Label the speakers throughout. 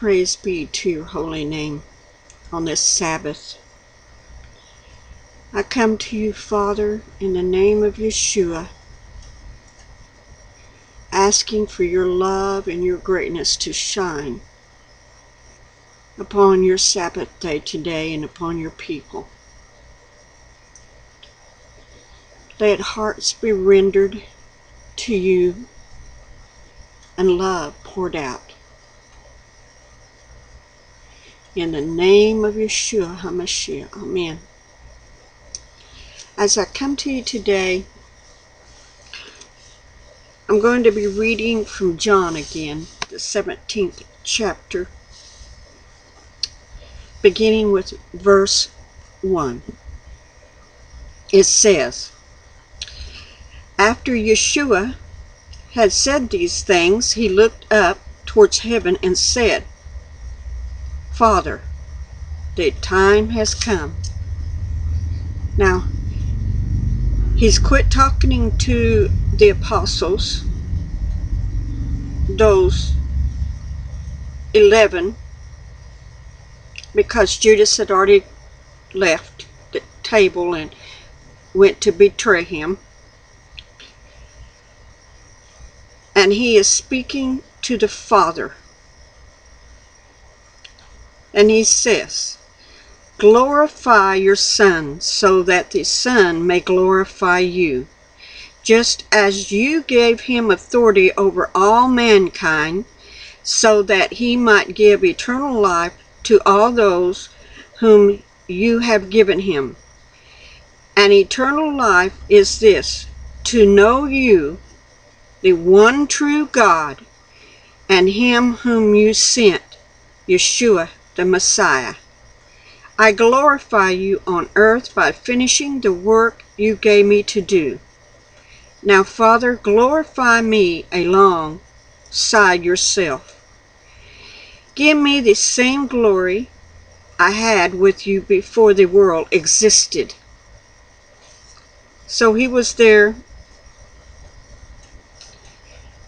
Speaker 1: Praise be to your holy name on this Sabbath. I come to you, Father, in the name of Yeshua, asking for your love and your greatness to shine upon your Sabbath day today and upon your people. Let hearts be rendered to you and love poured out. In the name of Yeshua HaMashiach, Amen. As I come to you today, I'm going to be reading from John again, the 17th chapter, beginning with verse 1. It says, After Yeshua had said these things, he looked up towards heaven and said, Father, the time has come. Now, he's quit talking to the apostles, those 11, because Judas had already left the table and went to betray him. And he is speaking to the Father and he says, Glorify your Son, so that the Son may glorify you, just as you gave him authority over all mankind, so that he might give eternal life to all those whom you have given him. And eternal life is this to know you, the one true God, and him whom you sent, Yeshua the Messiah. I glorify you on earth by finishing the work you gave me to do. Now, Father, glorify me alongside yourself. Give me the same glory I had with you before the world existed. So he was there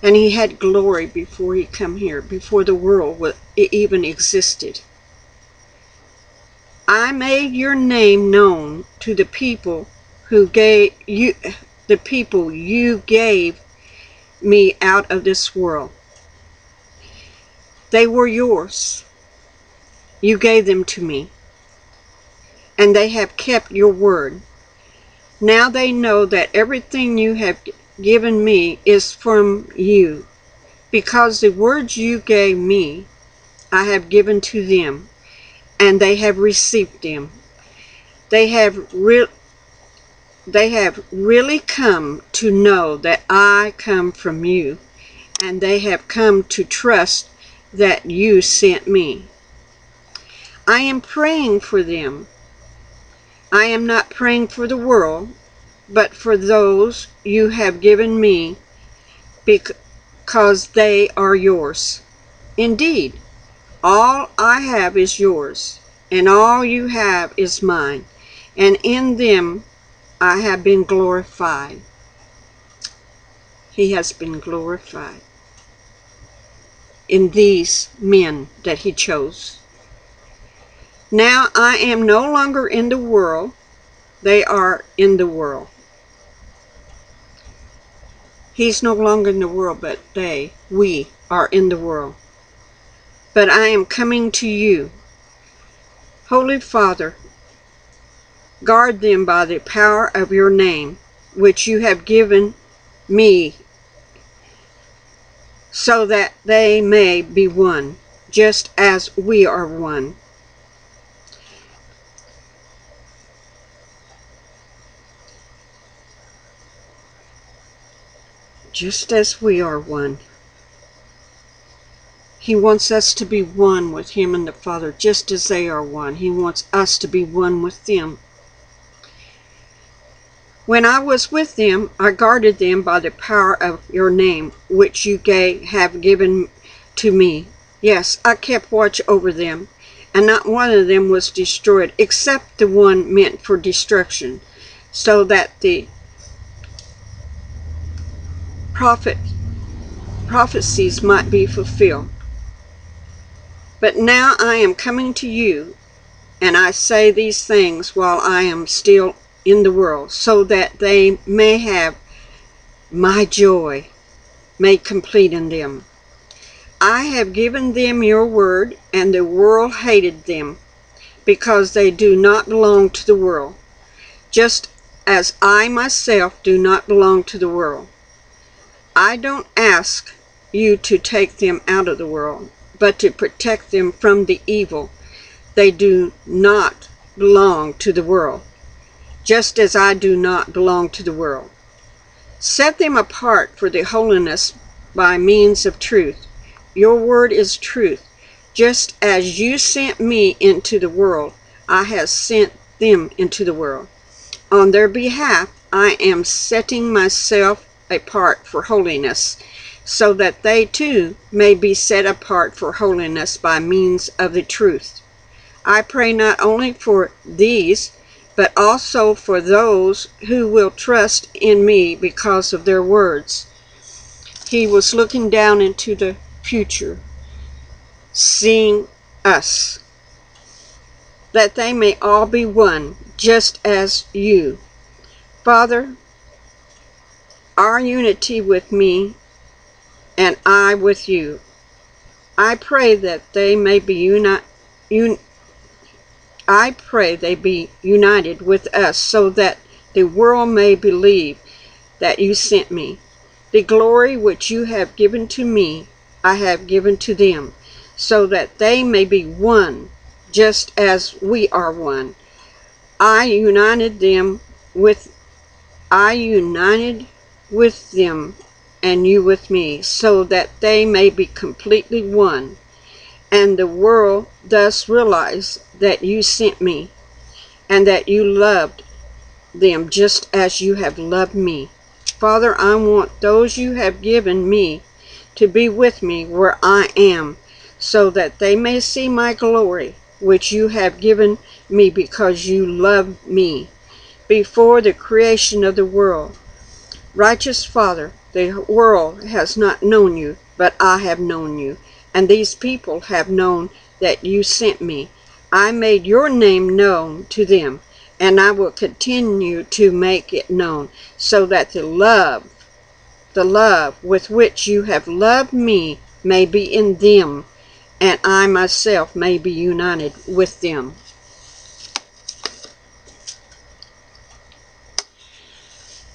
Speaker 1: and he had glory before he come here, before the world even existed. I made your name known to the people who gave you the people you gave me out of this world. They were yours. You gave them to me. And they have kept your word. Now they know that everything you have given me is from you, because the words you gave me I have given to them and they have received them. They have re- they have really come to know that I come from you, and they have come to trust that you sent me. I am praying for them. I am not praying for the world, but for those you have given me, because they are yours. Indeed, all I have is yours, and all you have is mine, and in them I have been glorified. He has been glorified in these men that he chose. Now I am no longer in the world, they are in the world. He's no longer in the world, but they, we, are in the world but I am coming to you. Holy Father, guard them by the power of your name, which you have given me, so that they may be one, just as we are one. Just as we are one. He wants us to be one with Him and the Father, just as they are one. He wants us to be one with them. When I was with them, I guarded them by the power of your name, which you gave, have given to me. Yes, I kept watch over them, and not one of them was destroyed, except the one meant for destruction, so that the prophet prophecies might be fulfilled. But now I am coming to you, and I say these things while I am still in the world, so that they may have my joy made complete in them. I have given them your word, and the world hated them, because they do not belong to the world, just as I myself do not belong to the world. I don't ask you to take them out of the world, but to protect them from the evil. They do not belong to the world, just as I do not belong to the world. Set them apart for the holiness by means of truth. Your word is truth. Just as you sent me into the world, I have sent them into the world. On their behalf, I am setting myself apart for holiness, so that they too may be set apart for holiness by means of the truth. I pray not only for these, but also for those who will trust in me because of their words. He was looking down into the future, seeing us, that they may all be one, just as you. Father, our unity with me and I with you. I pray that they may be un- I pray they be united with us so that the world may believe that you sent me. The glory which you have given to me, I have given to them, so that they may be one, just as we are one. I united them with I united with them and you with me, so that they may be completely one, and the world thus realize that you sent me, and that you loved them just as you have loved me. Father, I want those you have given me to be with me where I am, so that they may see my glory, which you have given me because you loved me before the creation of the world. Righteous Father, the world has not known you, but I have known you, and these people have known that you sent me. I made your name known to them, and I will continue to make it known, so that the love, the love with which you have loved me may be in them, and I myself may be united with them.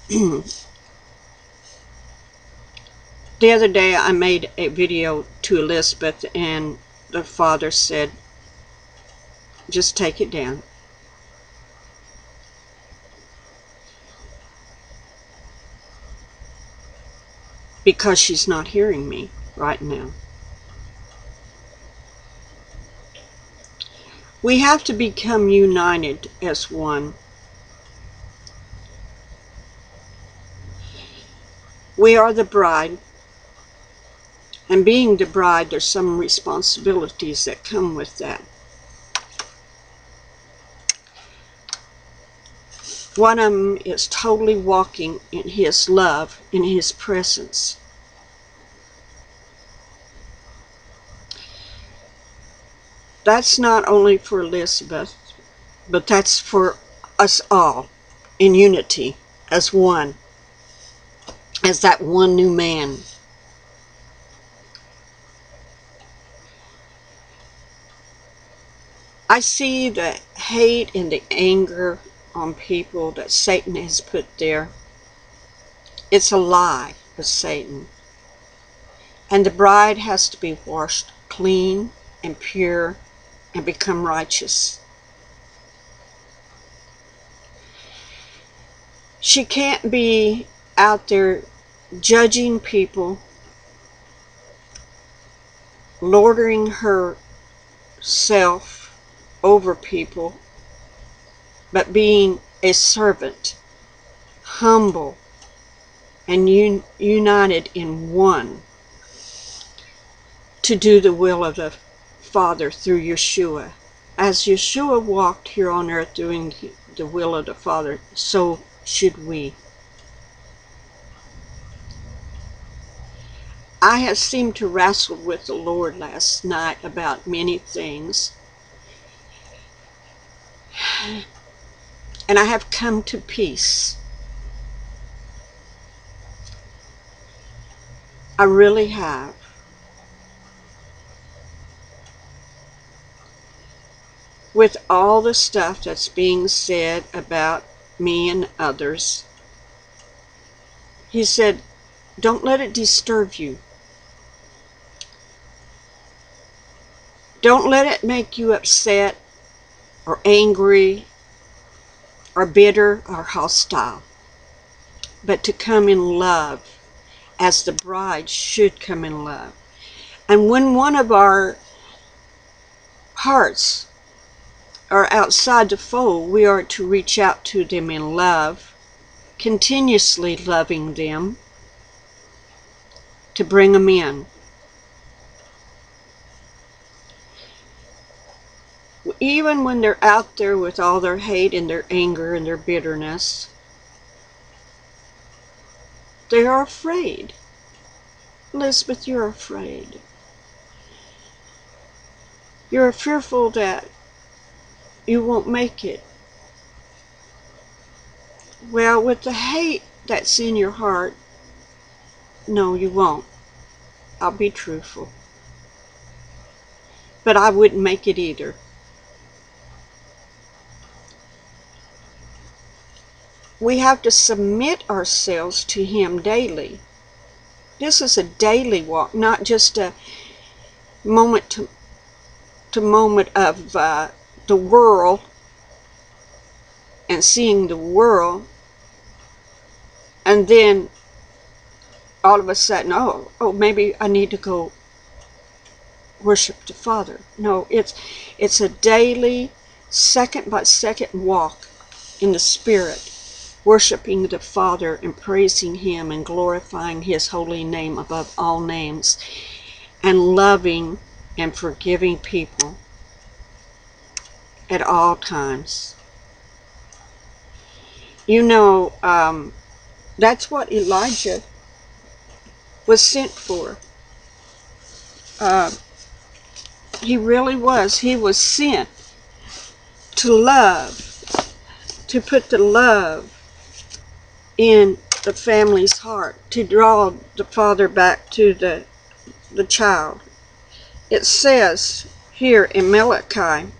Speaker 1: the other day I made a video to Elizabeth and the father said, just take it down. Because she's not hearing me right now. We have to become united as one. We are the bride and being the bride, there's some responsibilities that come with that. One of them is totally walking in His love, in His presence. That's not only for Elizabeth, but that's for us all in unity as one, as that one new man. I see the hate and the anger on people that Satan has put there. It's a lie of Satan. And the bride has to be washed clean and pure and become righteous. She can't be out there judging people, lording herself over people, but being a servant, humble, and un united in one to do the will of the Father through Yeshua. As Yeshua walked here on earth doing the will of the Father, so should we. I have seemed to wrestle with the Lord last night about many things. And I have come to peace. I really have. With all the stuff that's being said about me and others, he said, don't let it disturb you. Don't let it make you upset or angry or bitter or hostile, but to come in love as the bride should come in love. And when one of our hearts are outside the fold, we are to reach out to them in love, continuously loving them, to bring them in. Even when they're out there with all their hate and their anger and their bitterness, they are afraid. Elizabeth, you're afraid. You're fearful that you won't make it. Well, with the hate that's in your heart, no, you won't. I'll be truthful. But I wouldn't make it either. We have to submit ourselves to Him daily. This is a daily walk, not just a moment to, to moment of uh, the world and seeing the world, and then all of a sudden, oh, oh, maybe I need to go worship the Father. No, it's it's a daily, second by second walk in the Spirit worshiping the Father and praising Him and glorifying His holy name above all names, and loving and forgiving people at all times. You know, um, that's what Elijah was sent for. Uh, he really was. He was sent to love, to put the love in the family's heart to draw the father back to the the child. It says here in Malachi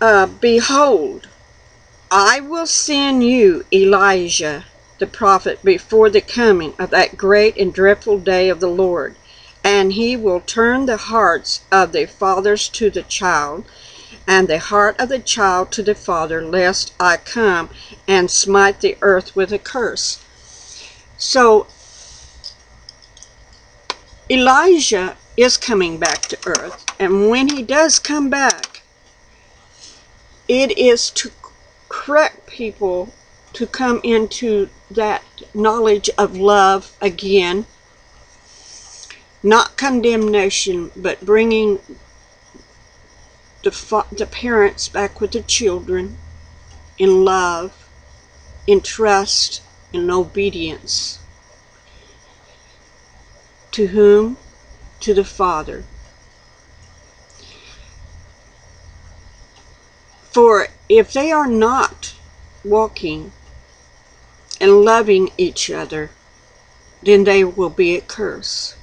Speaker 1: uh, Behold, I will send you Elijah the prophet before the coming of that great and dreadful day of the Lord and he will turn the hearts of the fathers to the child, and the heart of the child to the father, lest I come and smite the earth with a curse. So Elijah is coming back to earth, and when he does come back, it is to correct people to come into that knowledge of love again not condemnation, but bringing the, the parents back with the children in love, in trust, in obedience. To whom? To the Father. For if they are not walking and loving each other, then they will be a curse.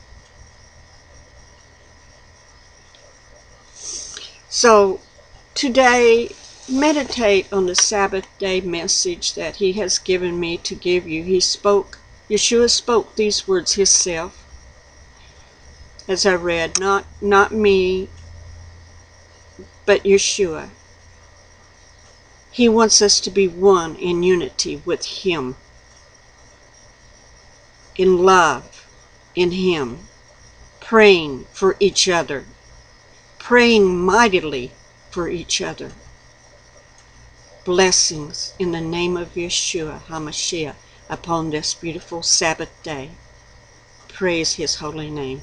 Speaker 1: So today, meditate on the Sabbath day message that he has given me to give you. He spoke, Yeshua spoke these words himself as I read, not, not me, but Yeshua. He wants us to be one in unity with Him, in love, in Him, praying for each other praying mightily for each other. Blessings in the name of Yeshua HaMashiach upon this beautiful Sabbath day. Praise his holy name.